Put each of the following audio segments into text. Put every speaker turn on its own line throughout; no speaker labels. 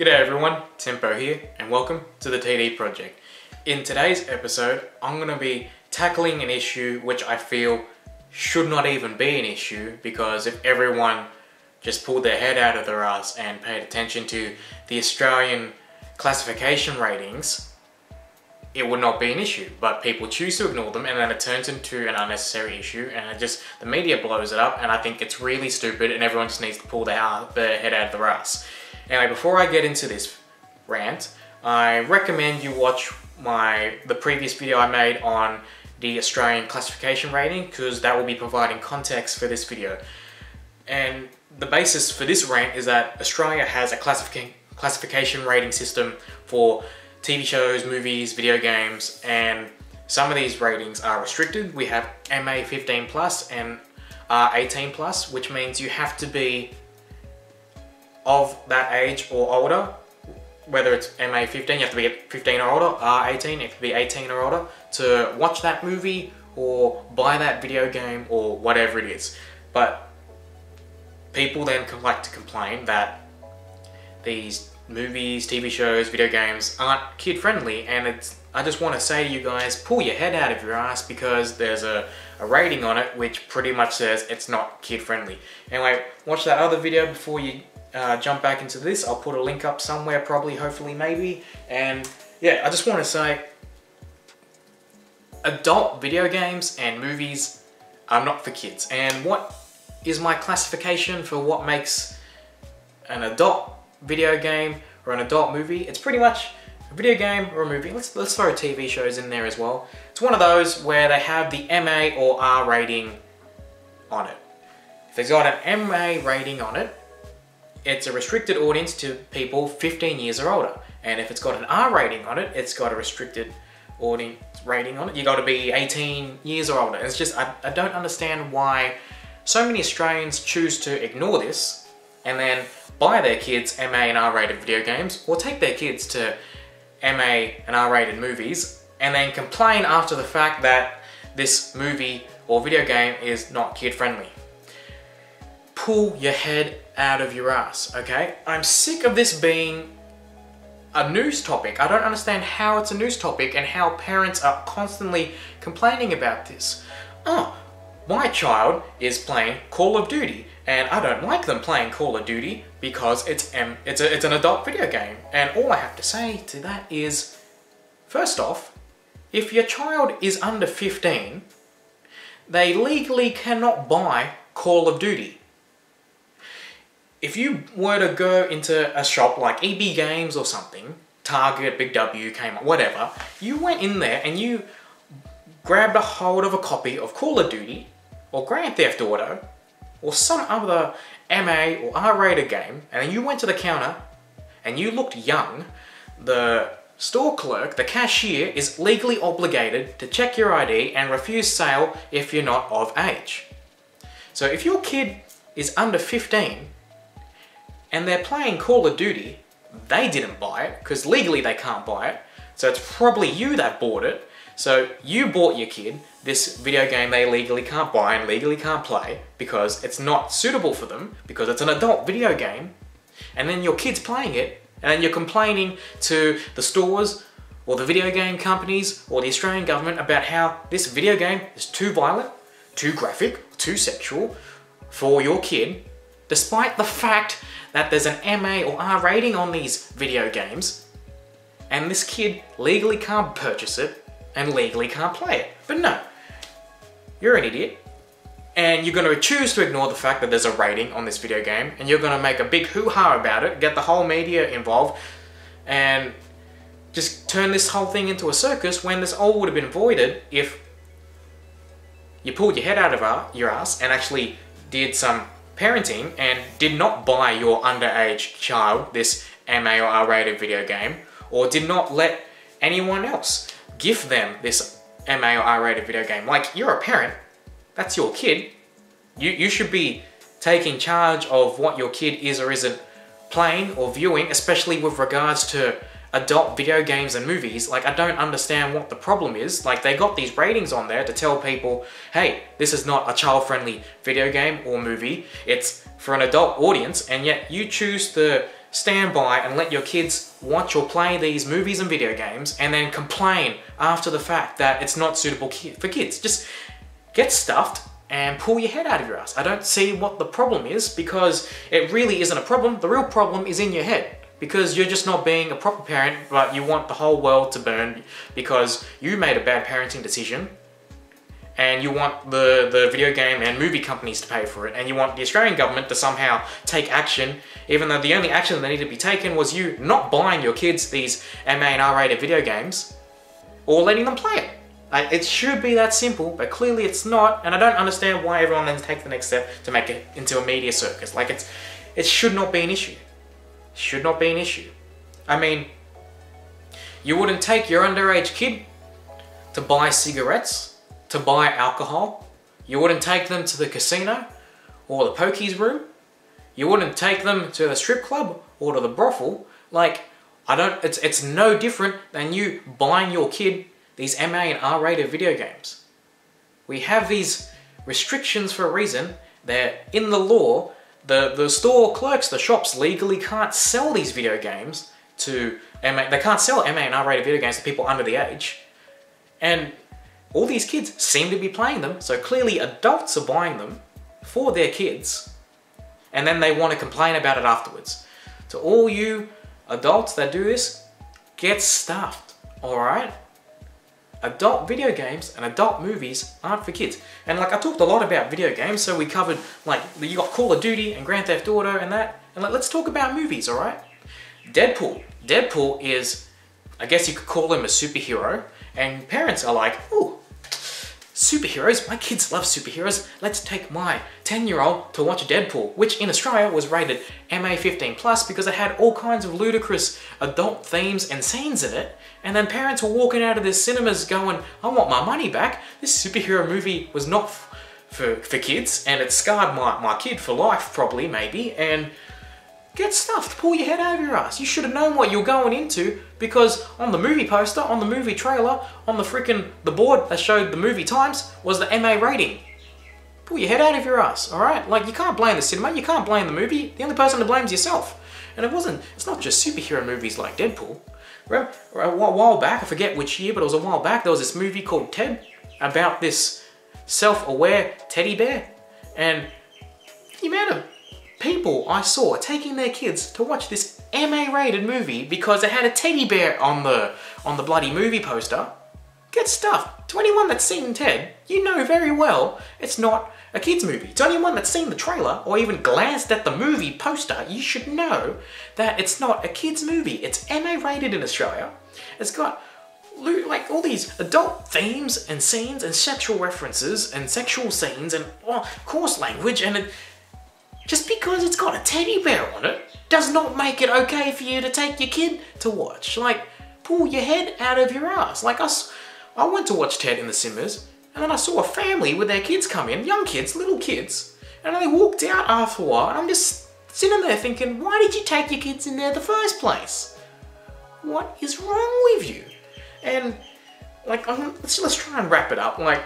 G'day everyone, Tempo here, and welcome to the TD Project. In today's episode, I'm going to be tackling an issue which I feel should not even be an issue because if everyone just pulled their head out of their ass and paid attention to the Australian classification ratings, it would not be an issue. But people choose to ignore them and then it turns into an unnecessary issue and it just, the media blows it up and I think it's really stupid and everyone just needs to pull their, their head out of their ass. Anyway, before I get into this rant, I recommend you watch my the previous video I made on the Australian classification rating because that will be providing context for this video. And the basis for this rant is that Australia has a classification classification rating system for TV shows, movies, video games, and some of these ratings are restricted. We have MA 15 plus and R 18 plus, which means you have to be of that age or older. Whether it's MA 15, you have to be 15 or older, R 18, it could be 18 or older, to watch that movie or buy that video game or whatever it is. But people then like to complain that these movies, TV shows, video games aren't kid friendly and it's I just want to say to you guys, pull your head out of your ass because there's a, a rating on it which pretty much says it's not kid friendly. Anyway, watch that other video before you uh, jump back into this. I'll put a link up somewhere probably, hopefully, maybe. And yeah, I just want to say adult video games and movies are not for kids. And what is my classification for what makes an adult video game or an adult movie. It's pretty much a video game or a movie. Let's, let's throw TV shows in there as well. It's one of those where they have the MA or R rating on it. If it's got an MA rating on it, it's a restricted audience to people 15 years or older. And if it's got an R rating on it, it's got a restricted audience rating on it. You got to be 18 years or older. It's just, I, I don't understand why so many Australians choose to ignore this and then buy their kids MA and R-rated video games or take their kids to MA and R-rated movies and then complain after the fact that this movie or video game is not kid friendly. Pull your head out of your ass, okay? I'm sick of this being a news topic. I don't understand how it's a news topic and how parents are constantly complaining about this. Oh, my child is playing Call of Duty and I don't like them playing Call of Duty because it's um, it's a, it's an adult video game. And all I have to say to that is, first off, if your child is under 15, they legally cannot buy Call of Duty. If you were to go into a shop like EB Games or something, Target, Big W, Kmart, whatever, you went in there and you grabbed a hold of a copy of Call of Duty or Grand Theft Auto or some other MA or R-rated game and you went to the counter and you looked young, the store clerk, the cashier, is legally obligated to check your ID and refuse sale if you're not of age. So if your kid is under 15 and they're playing Call of Duty, they didn't buy it because legally they can't buy it. So it's probably you that bought it. So you bought your kid this video game they legally can't buy and legally can't play because it's not suitable for them because it's an adult video game and then your kid's playing it and then you're complaining to the stores or the video game companies or the Australian government about how this video game is too violent, too graphic, too sexual for your kid despite the fact that there's an MA or R rating on these video games and this kid legally can't purchase it and legally can't play it. But no, you're an idiot. And you're going to choose to ignore the fact that there's a rating on this video game, and you're going to make a big hoo-ha about it, get the whole media involved, and just turn this whole thing into a circus when this all would have been avoided if you pulled your head out of your ass and actually did some parenting and did not buy your underage child this MA or R-rated video game, or did not let anyone else gift them this MA or R-rated video game. Like, you're a parent, that's your kid. You, you should be taking charge of what your kid is or isn't playing or viewing, especially with regards to adult video games and movies. Like, I don't understand what the problem is. Like, they got these ratings on there to tell people, hey, this is not a child-friendly video game or movie. It's for an adult audience, and yet you choose to stand by and let your kids watch or play these movies and video games and then complain after the fact that it's not suitable for kids. Just get stuffed and pull your head out of your ass. I don't see what the problem is because it really isn't a problem. The real problem is in your head because you're just not being a proper parent but you want the whole world to burn because you made a bad parenting decision and you want the, the video game and movie companies to pay for it, and you want the Australian government to somehow take action, even though the only action that needed to be taken was you not buying your kids these MA and R-rated video games, or letting them play it. It should be that simple, but clearly it's not, and I don't understand why everyone then takes the next step to make it into a media circus. Like, it's, it should not be an issue. Should not be an issue. I mean, you wouldn't take your underage kid to buy cigarettes to buy alcohol. You wouldn't take them to the casino or the pokies room. You wouldn't take them to the strip club or to the brothel. Like, I don't, it's, it's no different than you buying your kid these MA and R-rated video games. We have these restrictions for a reason. They're in the law. The, the store clerks, the shops legally can't sell these video games to MA, they can't sell MA and R-rated video games to people under the age. And all these kids seem to be playing them, so clearly adults are buying them for their kids, and then they want to complain about it afterwards. To all you adults that do this, get stuffed, alright? Adult video games and adult movies aren't for kids. And like I talked a lot about video games, so we covered like you got Call of Duty and Grand Theft Auto and that. And like, let's talk about movies, alright? Deadpool. Deadpool is, I guess you could call him a superhero, and parents are like, oh, superheroes, my kids love superheroes, let's take my 10 year old to watch Deadpool, which in Australia was rated MA15 plus because it had all kinds of ludicrous adult themes and scenes in it. And then parents were walking out of the cinemas going, I want my money back. This superhero movie was not for, for kids and it scarred my, my kid for life probably, maybe. And Get stuffed, pull your head out of your ass. You should have known what you're going into because on the movie poster, on the movie trailer, on the freaking the board that showed the movie times was the MA rating. Pull your head out of your ass, alright? Like you can't blame the cinema, you can't blame the movie. The only person to blame is yourself. And it wasn't, it's not just superhero movies like Deadpool. Remember, a while back, I forget which year, but it was a while back, there was this movie called Ted about this self-aware teddy bear. And the amount of people I saw taking their kids to watch this MA-rated movie because it had a teddy bear on the on the bloody movie poster. Get stuff. To anyone that's seen Ted, you know very well it's not a kid's movie. To anyone that's seen the trailer or even glanced at the movie poster, you should know that it's not a kid's movie. It's MA-rated in Australia. It's got like all these adult themes and scenes and sexual references and sexual scenes and well, coarse language and it, just because it's got a teddy bear on it does not make it okay for you to take your kid to watch. Like, pull your head out of your ass. Like us, I went to watch Ted in the Simmers, and then I saw a family with their kids come in, young kids, little kids, and they walked out after a while, and I'm just sitting there thinking, why did you take your kids in there the first place? What is wrong with you? And like, let's, let's try and wrap it up. Like,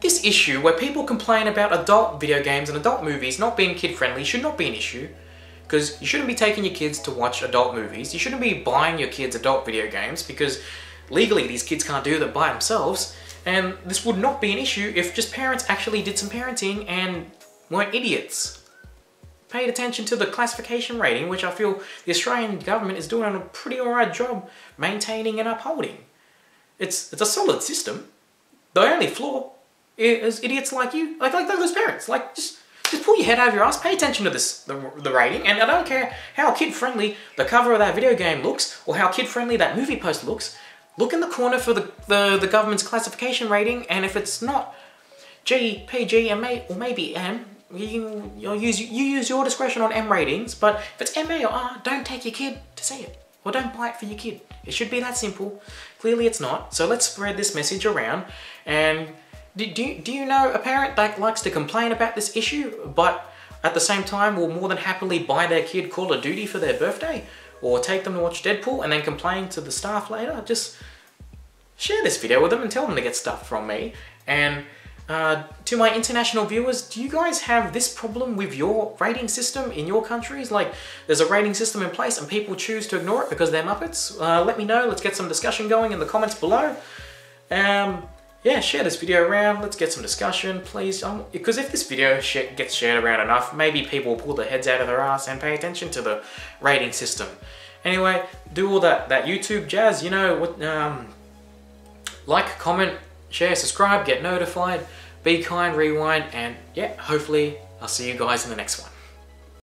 this issue where people complain about adult video games and adult movies not being kid friendly should not be an issue because you shouldn't be taking your kids to watch adult movies. You shouldn't be buying your kids adult video games because legally these kids can't do that by themselves. And this would not be an issue if just parents actually did some parenting and weren't idiots. Paid attention to the classification rating, which I feel the Australian government is doing a pretty alright job maintaining and upholding. It's, it's a solid system. The only flaw is idiots like you, like like those parents. Like just just pull your head out of your ass, pay attention to this the, the rating, and I don't care how kid friendly the cover of that video game looks or how kid friendly that movie post looks. Look in the corner for the, the, the government's classification rating, and if it's not G, PG, and or maybe M, you, you use you use your discretion on M ratings. But if it's MA or R, don't take your kid to see it, or don't buy it for your kid. It should be that simple. Clearly, it's not. So let's spread this message around and do, do, do you know a parent that likes to complain about this issue, but at the same time will more than happily buy their kid Call of Duty for their birthday? Or take them to watch Deadpool and then complain to the staff later? Just share this video with them and tell them to get stuff from me. And uh, to my international viewers, do you guys have this problem with your rating system in your countries? Like, there's a rating system in place and people choose to ignore it because they're Muppets? Uh, let me know. Let's get some discussion going in the comments below. Um, yeah, share this video around. Let's get some discussion, please. Um, because if this video sh gets shared around enough, maybe people will pull their heads out of their ass and pay attention to the rating system. Anyway, do all that, that YouTube jazz, you know, what, um, like, comment, share, subscribe, get notified, be kind, rewind, and yeah, hopefully I'll see you guys in the next one.